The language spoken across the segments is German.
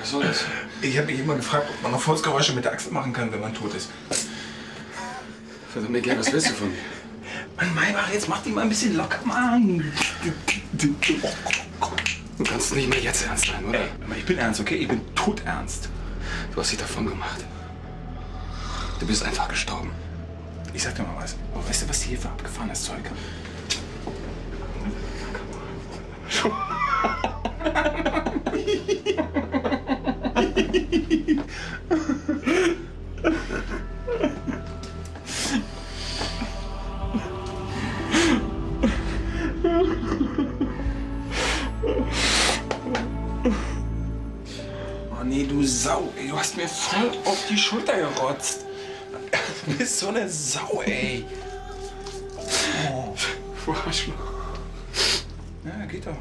was soll das? Ich habe mich immer gefragt, ob man noch Furzgeräusche mit der Achsel machen kann, wenn man tot ist. Verdammt, Miguel, was willst du von mir? Mann, Maybach, jetzt mach die mal ein bisschen locker, Mann. Du kannst nicht mehr jetzt ernst sein, oder? Ey, ich bin ernst, okay? Ich bin todernst. Du hast dich davon gemacht. Du bist einfach gestorben. Ich sag dir mal was. Oh, weißt du, was hier für abgefahrenes Zeug? Oh nee, du Sau, ey. Du hast mir voll auf die Schulter gerotzt. Du bist so eine Sau, ey. Oh. Du Arschloch. Ja, geht doch.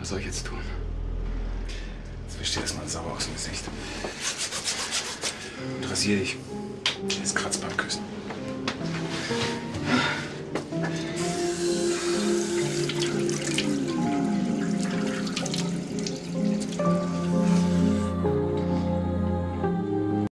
Was soll ich jetzt tun? Jetzt wisch dir erstmal sauber aus dem Gesicht. Und rasier dich. Jetzt kratzt beim Küssen.